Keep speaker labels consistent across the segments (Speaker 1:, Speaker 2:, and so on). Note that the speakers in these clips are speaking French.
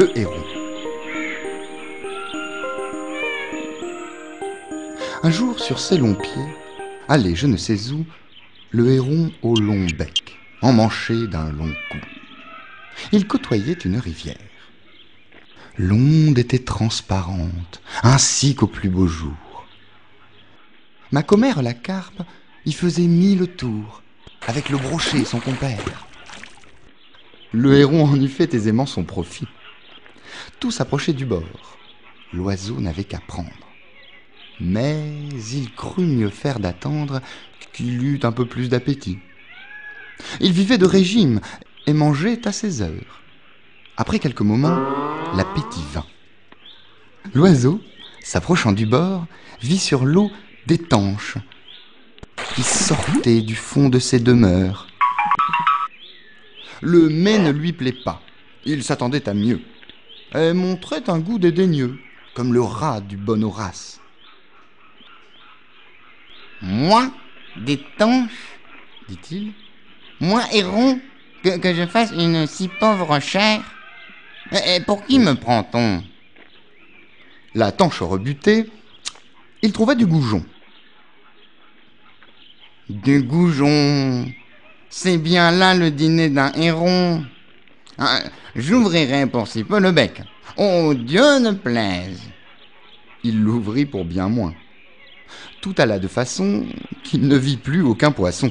Speaker 1: le héron. Un jour, sur ses longs pieds, allez, je ne sais où, le héron au long bec, emmanché d'un long cou. Il côtoyait une rivière. L'onde était transparente, ainsi qu'au plus beau jour. Ma commère la carpe y faisait mille tours, avec le brochet, son compère. Le héron en eût fait aisément son profit. Tout s'approchait du bord. L'oiseau n'avait qu'à prendre. Mais il crut mieux faire d'attendre qu'il eût un peu plus d'appétit. Il vivait de régime et mangeait à ses heures. Après quelques moments, l'appétit vint. L'oiseau, s'approchant du bord, vit sur l'eau des tanches qui sortaient du fond de ses demeures. Le mets ne lui plaît pas. Il s'attendait à mieux. Elle montrait un goût dédaigneux, comme le rat du bon Horace.
Speaker 2: Moi, des tanches, dit-il. Moi, héron, que, que je fasse une si pauvre chair. Pour qui me prend-on?
Speaker 1: La tanche rebutée, il trouva du goujon.
Speaker 2: Du goujon. C'est bien là le dîner d'un héron. Ah, J'ouvrirai pour si peu le bec. Oh, Dieu ne plaise.
Speaker 1: Il l'ouvrit pour bien moins. Tout alla de façon qu'il ne vit plus aucun poisson.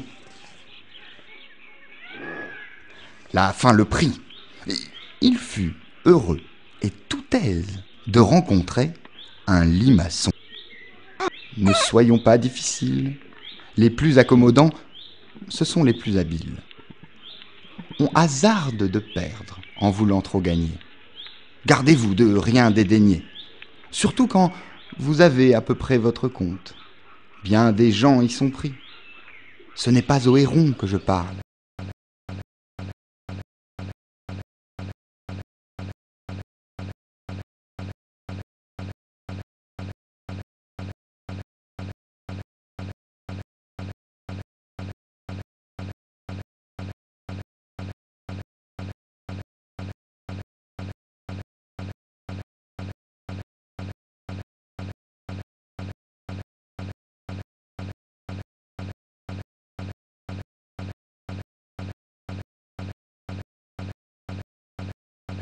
Speaker 1: La faim le prit. Il fut heureux et tout aise de rencontrer un limaçon. Ne soyons pas difficiles. Les plus accommodants, ce sont les plus habiles. On hasarde de perdre en voulant trop gagner. Gardez-vous de rien dédaigner, surtout quand vous avez à peu près votre compte. Bien des gens y sont pris. Ce n'est pas au héron que je parle,